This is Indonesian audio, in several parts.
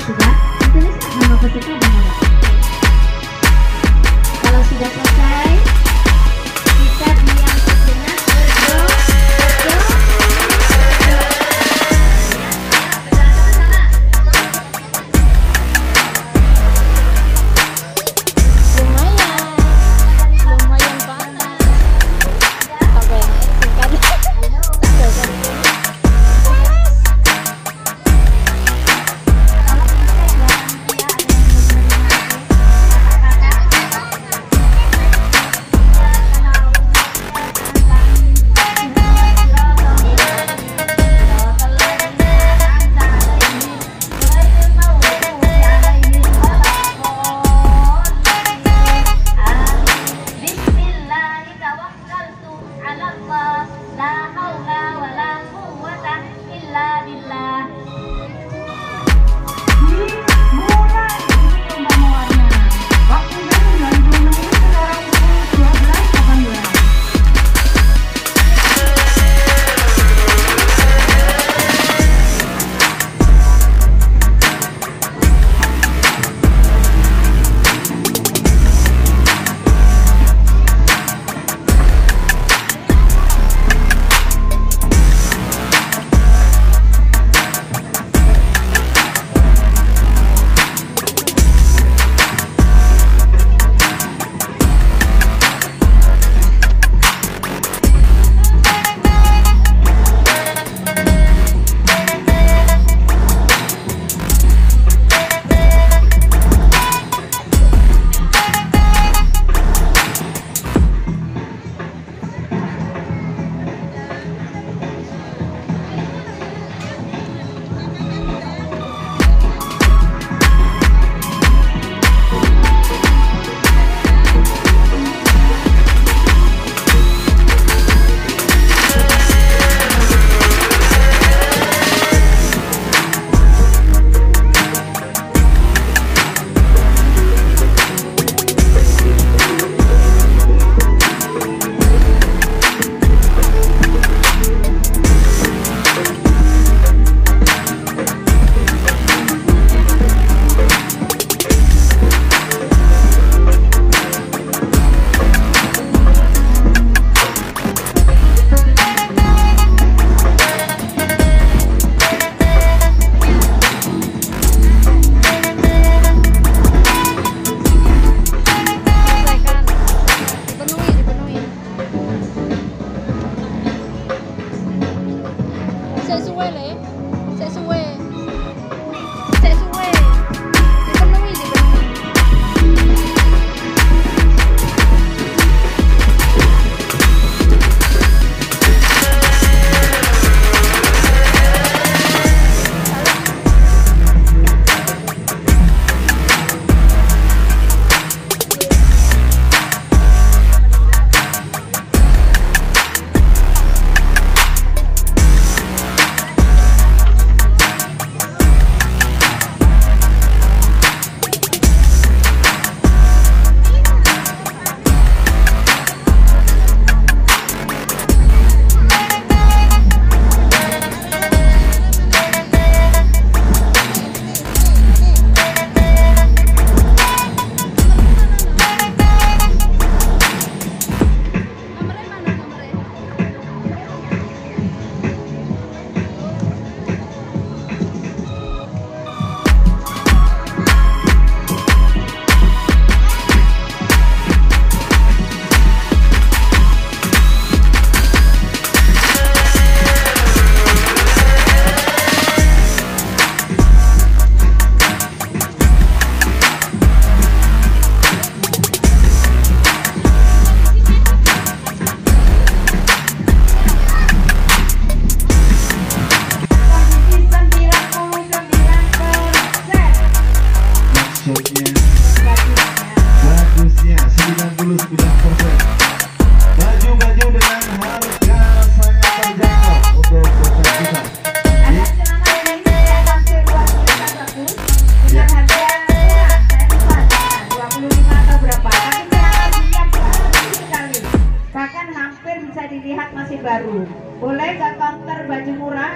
sudah, tulis nama peserta dan harapan. Kalau sudah selesai, 这是歪雷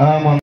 dua satu